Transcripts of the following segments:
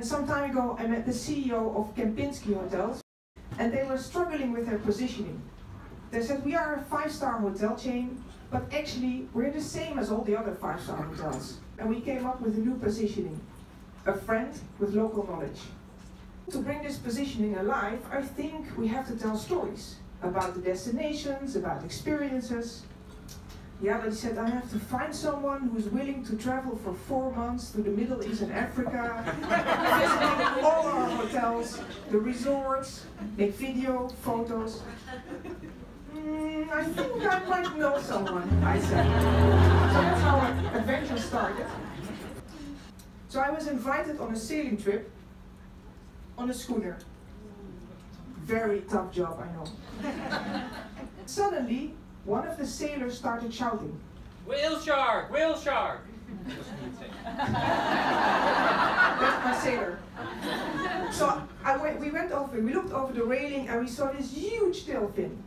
Some time ago, I met the CEO of Kempinski Hotels, and they were struggling with their positioning. They said, we are a five-star hotel chain, but actually we're the same as all the other five-star hotels. And we came up with a new positioning, a friend with local knowledge. To bring this positioning alive, I think we have to tell stories about the destinations, about experiences. He said, I have to find someone who's willing to travel for four months to the Middle East and Africa, all our hotels, the resorts, make video, photos. Mm, I think I might know someone, I said. So that's how our adventure started. So I was invited on a sailing trip on a schooner. Very tough job, I know. Suddenly, one of the sailors started shouting. Whale shark! Whale shark! That's my sailor. So I went, we went over, we looked over the railing and we saw this huge tail fin.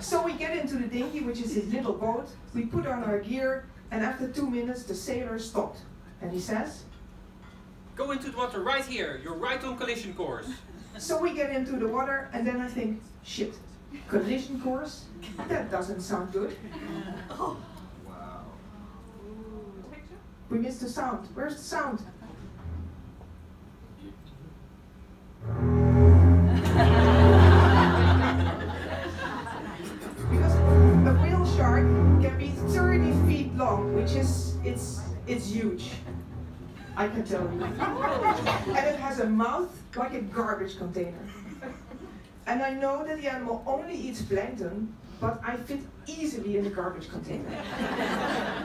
So we get into the dinghy, which is his little boat, we put on our gear, and after two minutes the sailor stopped. And he says, Go into the water right here, you're right on collision course. So we get into the water and then I think, shit, collision course? That doesn't sound good. Wow. We missed the sound. Where's the sound? Shark can be 30 feet long, which is it's it's huge. I can tell you. and it has a mouth like a garbage container. And I know that the animal only eats plankton, but I fit easily in the garbage container.